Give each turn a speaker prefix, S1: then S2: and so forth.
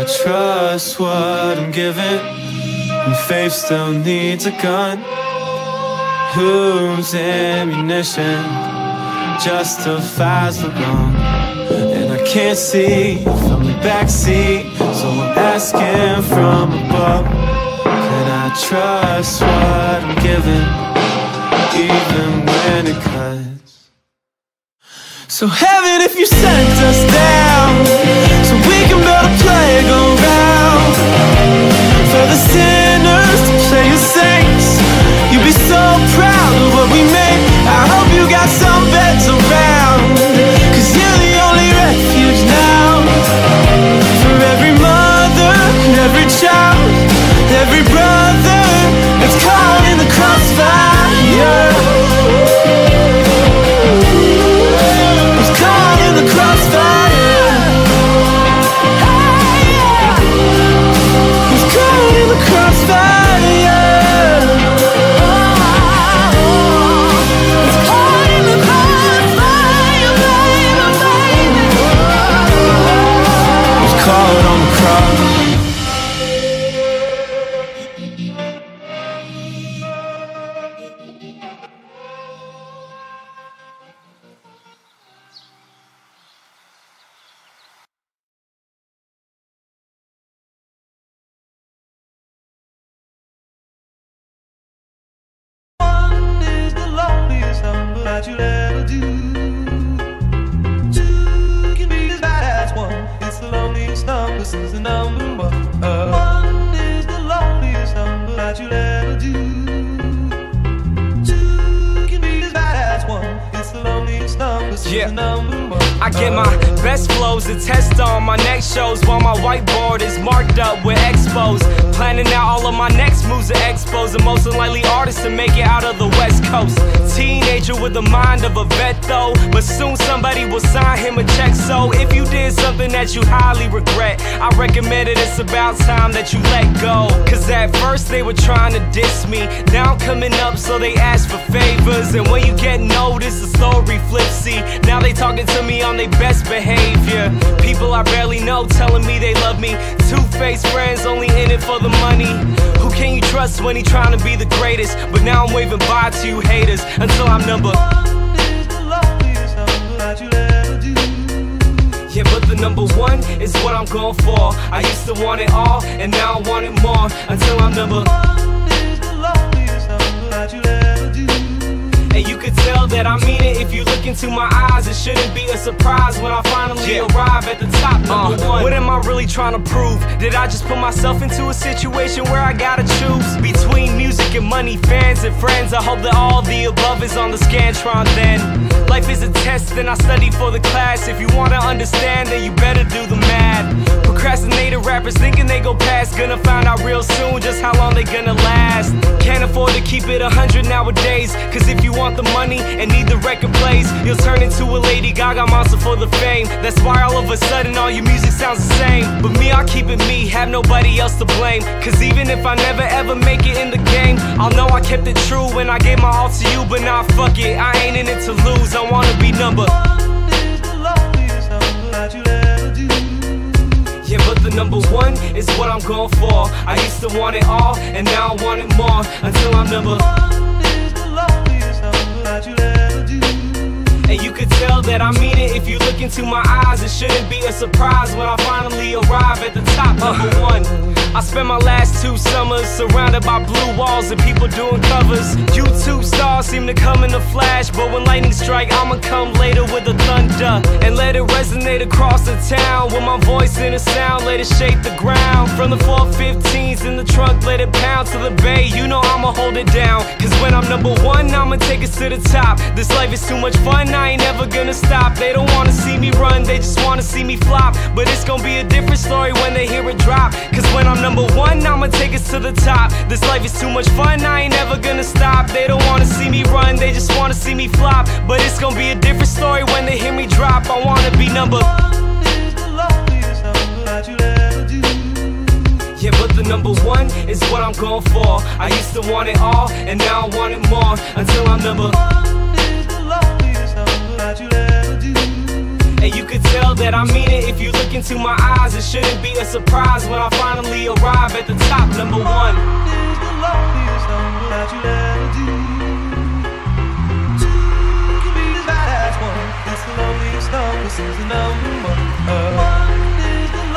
S1: I trust what I'm given? And faith still needs a gun. Whose ammunition justifies the wrong? And I can't see from the backseat, so I'm asking from above. Can I trust what I'm given, even when it cuts? So heaven, if you sent us down, so we can build
S2: loneliest number the number one. One is the loneliest number that you'll ever do. Two can be as bad as one. It's the loneliest number
S3: Yeah.
S2: the number one.
S3: I get my best flows to test on my next shows while my whiteboard is marked up with expos. Out all of my next moves expos. The most unlikely artists to make it out of the West Coast. Teenager with the mind of a vet though. But soon somebody will sign him a check. So if you did something that you highly regret, I recommend it. It's about time that you let go. Cause at first they were trying to diss me. Now I'm coming up, so they ask for favors. And when you get noticed, the story flipsy. Now they talking to me on their best behavior. People I barely know telling me they love me. Two faced friends only in it for the money. Who can you trust when he trying to be the greatest? But now I'm waving bye to you haters until I'm number.
S2: One.
S3: Yeah, but the number one is what I'm going for. I used to want it all, and now I want it more until I'm number. Into my eyes. It shouldn't be a surprise when I finally arrive at the top. Number uh-huh. one. What am I really trying to prove? Did I just put myself into a situation where I gotta choose between music and money, fans and friends? I hope that all the above is on the Scantron then. Life is a test, and I study for the class. If you wanna understand, then you better do the math. Procrastinated rappers thinking they go past, gonna find out real soon just how long they gonna last. Can't afford to keep it a hundred nowadays, cause if you want the money and need the record plays, you'll turn into a Lady Gaga monster for the fame. That's why all of a sudden all your music sounds the same. But me, I keep it me, have nobody else to blame. Cause even if I never ever make it in the game, I'll know I kept it true when I gave my all to you. But nah, fuck it, I ain't in it to lose, I wanna be number.
S2: One.
S3: Yeah, but the number one is what I'm going for. I used to want it all, and now I want it more until I'm number. And you could tell that I mean it if you look into my eyes. It shouldn't be a surprise when I finally arrive at the top. Number uh-huh. one. I spent my last two summers surrounded by blue walls and people doing covers. YouTube stars seem to come in a flash, but when lightning strike, I'ma come later with the thunder and let it resonate across the town with my voice in a sound. Let it shake the ground from the 415s in the trunk. Let it pound to the bay. You know I'ma hold it down. Cause when I'm number one, I'ma take it to the top. This life is too much fun. I ain't never gonna stop. They don't wanna see me run, they just wanna see me flop. But it's gonna be a different story when they hear it drop. Cause when I'm number one, I'ma take it to the top. This life is too much fun, I ain't never gonna stop. They don't wanna see me run, they just wanna see me flop. But it's gonna be a different story when they hear me drop. I wanna be number.
S2: One is the loneliest number that you'll ever do.
S3: Yeah, but the number one is what I'm going for. I used to want it all, and now I want it more until I'm number. And you could tell that I mean it if you look into my eyes. It shouldn't be a surprise when I finally arrive at the top. Number one.
S2: is the loneliest number that you'll ever do. Two can be as bad as one. It's the loneliest number since the number one. One is the